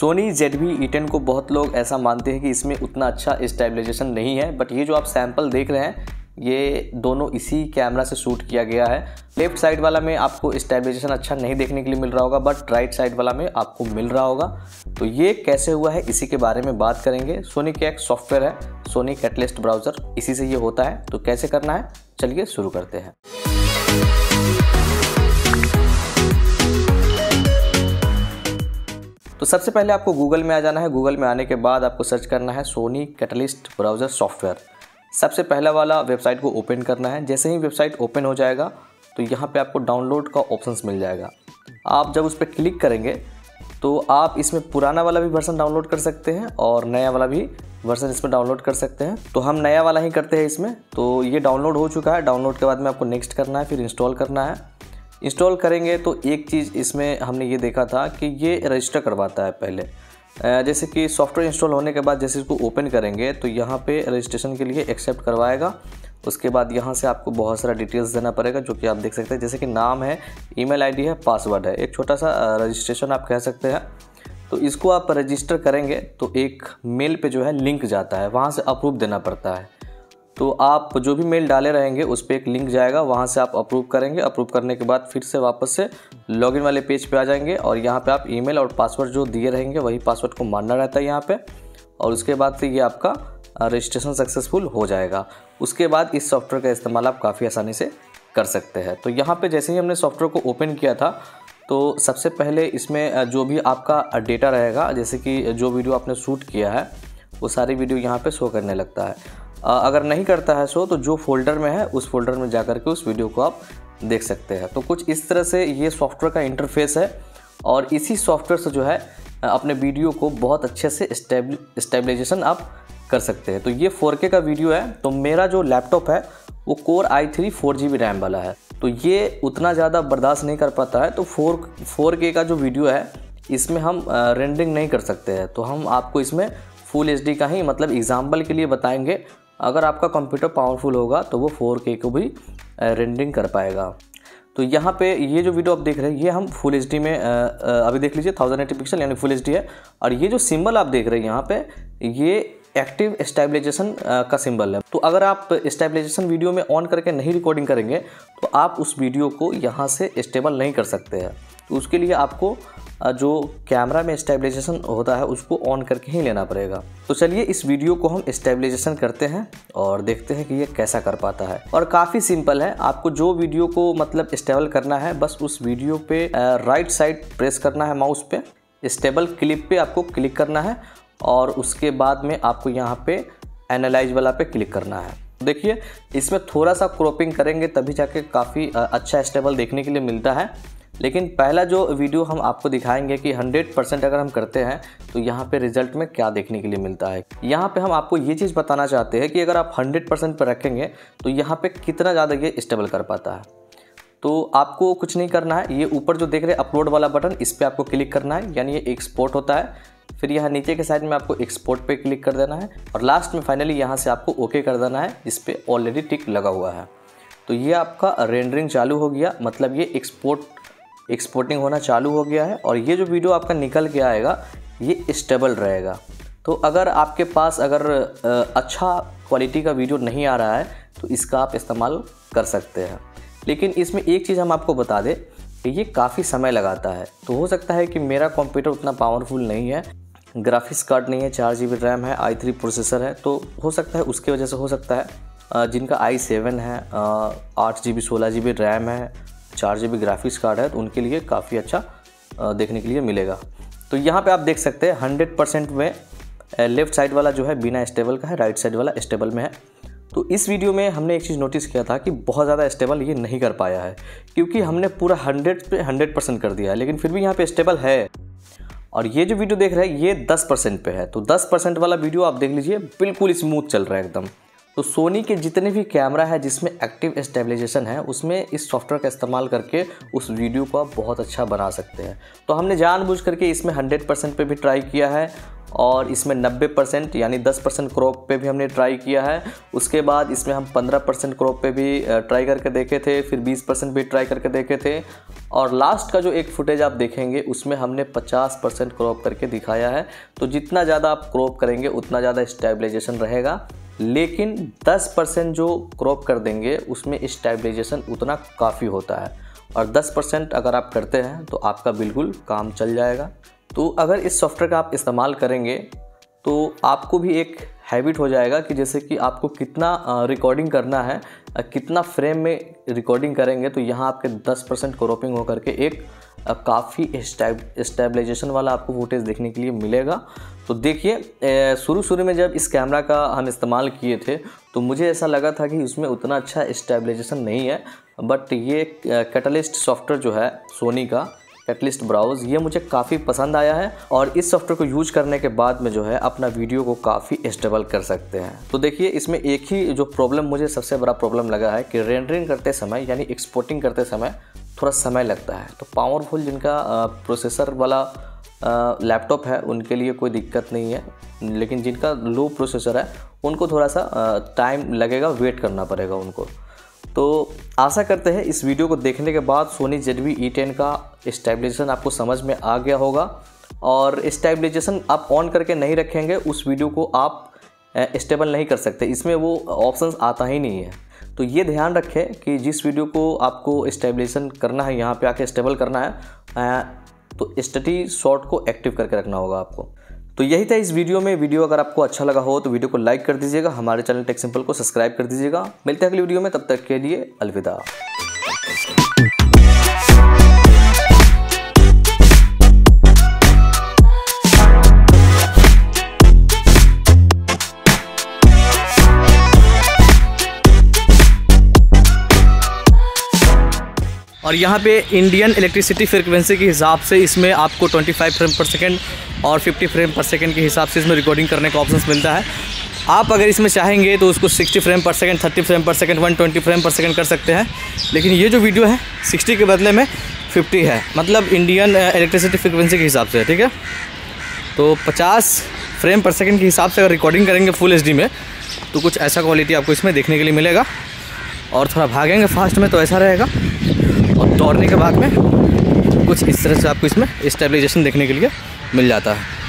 Soni Z V ई को बहुत लोग ऐसा मानते हैं कि इसमें उतना अच्छा स्टेबलाइजेशन नहीं है बट ये जो आप सैंपल देख रहे हैं, ये दोनों इसी कैमरा से शूट किया गया है। लेफ़्ट साइड वाला में आपको स्टेबलाइजेशन अच्छा नहीं देखने के लिए मिल रहा होगा बट राइट साइड वाला में आपको मिल रहा होगा। तो ये कैसे हुआ है, इसी के बारे में बात करेंगे। सोनी का एक सॉफ्टवेयर है सोनी कैटलिस्ट ब्राउज़र इसी से ये होता है। तो कैसे करना है, चलिए शुरू करते हैं। तो सबसे पहले आपको गूगल में आ जाना है। गूगल में आने के बाद आपको सर्च करना है सोनी कैटलिस्ट ब्राउज़र सॉफ्टवेयर सबसे पहला वाला वेबसाइट को ओपन करना है। जैसे ही वेबसाइट ओपन हो जाएगा तो यहाँ पे आपको डाउनलोड का ऑप्शन मिल जाएगा। आप जब उस पर क्लिक करेंगे तो आप इसमें पुराना वाला भी वर्सन डाउनलोड कर सकते हैं और नया वाला भी वर्सन इसमें डाउनलोड कर सकते हैं। तो हम नया वाला ही करते हैं इसमें। तो ये डाउनलोड हो चुका है। डाउनलोड के बाद में आपको नेक्स्ट करना है, फिर इंस्टॉल करना है। इंस्टॉल करेंगे तो एक चीज़ इसमें हमने ये देखा था कि ये रजिस्टर करवाता है पहले। जैसे कि सॉफ्टवेयर इंस्टॉल होने के बाद जैसे इसको ओपन करेंगे तो यहाँ पे रजिस्ट्रेशन के लिए एक्सेप्ट करवाएगा। उसके बाद यहाँ से आपको बहुत सारा डिटेल्स देना पड़ेगा, जो कि आप देख सकते हैं। जैसे कि नाम है, ईमेल आईडी है, पासवर्ड है। एक छोटा सा रजिस्ट्रेशन आप कह सकते हैं। तो इसको आप रजिस्टर करेंगे तो एक मेल पे जो है लिंक जाता है। वहाँ से अप्रूव देना पड़ता है। तो आप जो भी मेल डाले रहेंगे, उस पर एक लिंक जाएगा, वहाँ से आप अप्रूव करेंगे। अप्रूव करने के बाद फिर से वापस से लॉगिन वाले पेज पे आ जाएँगे और यहाँ पे आप ईमेल और पासवर्ड जो दिए रहेंगे, वही पासवर्ड को मानना रहता है यहाँ पे। और उसके बाद से ये आपका रजिस्ट्रेशन सक्सेसफुल हो जाएगा। उसके बाद इस सॉफ्टवेयर का इस्तेमाल आप काफ़ी आसानी से कर सकते हैं। तो यहाँ पर जैसे ही हमने सॉफ्टवेयर को ओपन किया था तो सबसे पहले इसमें जो भी आपका डेटा रहेगा, जैसे कि जो वीडियो आपने शूट किया है, वो सारी वीडियो यहाँ पे शो करने लगता है। अगर नहीं करता है सो तो जो फोल्डर में है, उस फोल्डर में जा के उस वीडियो को आप देख सकते हैं। तो कुछ इस तरह से ये सॉफ्टवेयर का इंटरफेस है और इसी सॉफ्टवेयर से जो है अपने वीडियो को बहुत अच्छे से स्टेबलाइजेशन आप कर सकते हैं। तो ये 4K का वीडियो है। तो मेरा जो लैपटॉप है, वो core i three four G B RAM वाला है। तो ये उतना ज़्यादा बर्दाश्त नहीं कर पाता है। तो फोर फोर के का जो वीडियो है, इसमें हम रेंडरिंग नहीं कर सकते हैं। तो हम आपको इसमें फुल एचडी का ही मतलब एग्ज़ाम्पल के लिए बताएँगे अगर आपका कंप्यूटर पावरफुल होगा तो वो 4K को भी रेंडरिंग कर पाएगा। तो यहाँ पे ये जो वीडियो आप देख रहे हैं, ये हम फुल एच में अभी देख लीजिए थाउज़ेंड एटी पिक्सल यानी फुल एच है। और ये जो सिंबल आप देख रहे हैं यहाँ पे, ये एक्टिव स्टेबलाइजेशन का सिंबल है। तो अगर आप स्टेबलाइजेशन वीडियो में ऑन करके नहीं रिकॉर्डिंग करेंगे तो आप उस वीडियो को यहाँ से स्टेबल नहीं कर सकते हैं। तो उसके लिए आपको जो कैमरा में स्टेबलाइजेशन होता है, उसको ऑन करके ही लेना पड़ेगा। तो चलिए इस वीडियो को हम स्टेबलाइजेशन करते हैं और देखते हैं कि ये कैसा कर पाता है। और काफ़ी सिंपल है, आपको जो वीडियो को मतलब स्टेबल करना है, बस उस वीडियो पे राइट साइड प्रेस करना है माउस पे। स्टेबल क्लिप पे आपको क्लिक करना है और उसके बाद में आपको यहाँ पे एनालाइज वाला पे क्लिक करना है। देखिए, इसमें थोड़ा सा क्रॉपिंग करेंगे तभी जाके काफ़ी अच्छा स्टेबल देखने के लिए मिलता है। लेकिन पहला जो वीडियो हम आपको दिखाएँगे कि 100 परसेंट अगर हम करते हैं तो यहाँ पे रिज़ल्ट में क्या देखने के लिए मिलता है। यहाँ पे हम आपको ये चीज़ बताना चाहते हैं कि अगर आप 100 परसेंट पर रखेंगे तो यहाँ पे कितना ज़्यादा ये स्टेबल कर पाता है। तो आपको कुछ नहीं करना है, ये ऊपर जो देख रहे हैं, अपलोड वाला बटन, इस पर आपको क्लिक करना है, यानी ये एक्सपोर्ट होता है। फिर यहाँ नीचे के साइड में आपको एक्सपोर्ट पे क्लिक कर देना है, और लास्ट में फाइनली यहाँ से आपको ओके कर देना है जिस पर ऑलरेडी टिक लगा हुआ है। तो ये आपका रेंडरिंग चालू हो गया मतलब ये एक्सपोर्ट एक्सपोर्टिंग होना चालू हो गया है और ये जो वीडियो आपका निकल के आएगा, ये स्टेबल रहेगा। तो अगर आपके पास अगर अच्छा क्वालिटी का वीडियो नहीं आ रहा है तो इसका आप इस्तेमाल कर सकते हैं। लेकिन इसमें एक चीज़ हम आपको बता दें कि ये काफ़ी समय लगाता है। तो हो सकता है कि मेरा कंप्यूटर उतना पावरफुल नहीं है, ग्राफिक्स कार्ड नहीं है, चार जी बी रैम है, आई थ्री प्रोसेसर है तो हो सकता है उसकी वजह से हो सकता है जिनका आई सेवन है आठ जी बी सोलह जी बी रैम है चार जी ग्राफिक्स कार्ड है तो उनके लिए काफ़ी अच्छा देखने के लिए मिलेगा। तो यहाँ पे आप देख सकते हैं हंड्रेड परसेंट में लेफ़्ट साइड वाला जो है, बिना स्टेबल का है राइट साइड वाला स्टेबल में है। तो इस वीडियो में हमने एक चीज़ नोटिस किया था कि बहुत ज़्यादा स्टेबल ये नहीं कर पाया है, क्योंकि हमने पूरा हंड्रेड पे हंड्रेड परसेंट कर दिया है, लेकिन फिर भी यहाँ पे स्टेबल है। और ये जो वीडियो देख रहे हैं, ये दस परसेंट पे है। तो दस परसेंट वाला वीडियो आप देख लीजिए, बिल्कुल स्मूथ चल रहा है एकदम। तो सोनी के जितने भी कैमरा है, जिसमें एक्टिव स्टेबलाइजेशन है, उसमें इस सॉफ्टवेयर का इस्तेमाल करके उस वीडियो को आप बहुत अच्छा बना सकते हैं। तो हमने जानबूझ करके इसमें 100 परसेंट पर भी ट्राई किया है और इसमें 90 परसेंट यानी 10 परसेंट क्रॉप पे भी हमने ट्राई किया है। उसके बाद इसमें हम 15 परसेंट क्रॉप पे भी ट्राई करके देखे थे, फिर 20 परसेंट भी ट्राई करके देखे थे। और लास्ट का जो एक फुटेज आप देखेंगे, उसमें हमने 50 परसेंट क्रॉप करके दिखाया है। तो जितना ज़्यादा आप क्रॉप करेंगे, उतना ज़्यादा स्टेबलाइजेशन रहेगा। लेकिन 10 परसेंट जो क्रॉप कर देंगे, उसमें स्टेबलाइजेशन उतना काफ़ी होता है। और 10 परसेंट अगर आप करते हैं तो आपका बिल्कुल काम चल जाएगा। तो अगर इस सॉफ्टवेयर का आप इस्तेमाल करेंगे तो आपको भी एक हैबिट हो जाएगा कि जैसे कि आपको कितना रिकॉर्डिंग करना है कितना फ्रेम में रिकॉर्डिंग करेंगे तो यहाँ आपके 10 परसेंट क्रॉपिंग होकर के एक काफ़ी स्टेबलाइजेशन वाला आपको फुटेज देखने के लिए मिलेगा। तो देखिए शुरू शुरू में जब इस कैमरा का हम इस्तेमाल किए थे तो मुझे ऐसा लगा था कि उसमें उतना अच्छा स्टेबलाइजेशन नहीं है। बट ये कैटलिस्ट सॉफ्टवेयर जो है सोनी का कैटलिस्ट ब्राउज़ ये मुझे काफ़ी पसंद आया है। और इस सॉफ्टवेयर को यूज़ करने के बाद में जो है, अपना वीडियो को काफ़ी स्टेबल कर सकते हैं। तो देखिए, इसमें एक ही जो प्रॉब्लम मुझे सबसे बड़ा प्रॉब्लम लगा है कि रेंडरिंग करते समय, यानी एक्सपोर्टिंग करते समय थोड़ा समय लगता है। तो पावरफुल जिनका प्रोसेसर वाला लैपटॉप है, उनके लिए कोई दिक्कत नहीं है। लेकिन जिनका लो प्रोसेसर है, उनको थोड़ा सा टाइम लगेगा वेट करना पड़ेगा उनको। तो आशा करते हैं इस वीडियो को देखने के बाद Sony Z V E ten का स्टेबलाइजेशन आपको समझ में आ गया होगा। और स्टेबलाइजेशन आप ऑन करके नहीं रखेंगे, उस वीडियो को आप स्टेबल नहीं कर सकते। इसमें वो ऑप्शंस आता ही नहीं है। तो ये ध्यान रखें कि जिस वीडियो को आपको स्टेबलेशन करना है, यहाँ पे आके स्टेबल करना है तो स्टडी शॉर्ट को एक्टिव करके रखना होगा आपको। तो यही था इस वीडियो में। वीडियो अगर आपको अच्छा लगा हो तो वीडियो को लाइक कर दीजिएगा, हमारे चैनल टेक सिंपल को सब्सक्राइब कर दीजिएगा। मिलते हैं अगली वीडियो में, तब तक के लिए अलविदा। और यहाँ पे इंडियन इलेक्ट्रिसिटी फ्रिक्वेंसी के हिसाब से इसमें आपको 25 फ्रेम पर सेकंड और 50 फ्रेम पर सेकंड के हिसाब से इसमें रिकॉर्डिंग करने का ऑप्शन मिलता है। आप अगर इसमें चाहेंगे तो उसको 60 frame per second 30 frame per second 120 frame per second कर सकते हैं। लेकिन ये जो वीडियो है 60 के बदले में 50 है। मतलब इंडियन इलेक्ट्रिसिटी फ्रिक्वेंसी के हिसाब से, ठीक है? तो 50 फ्रेम पर सेकेंड के हिसाब से अगर रिकॉर्डिंग करेंगे फुल एचडी में तो कुछ ऐसा क्वालिटी आपको इसमें देखने के लिए मिलेगा। और थोड़ा भागेंगे फास्ट में तो ऐसा रहेगा। दौड़ने के बाद में कुछ इस तरह से आपको इसमें स्टेबलाइजेशन देखने के लिए मिल जाता है।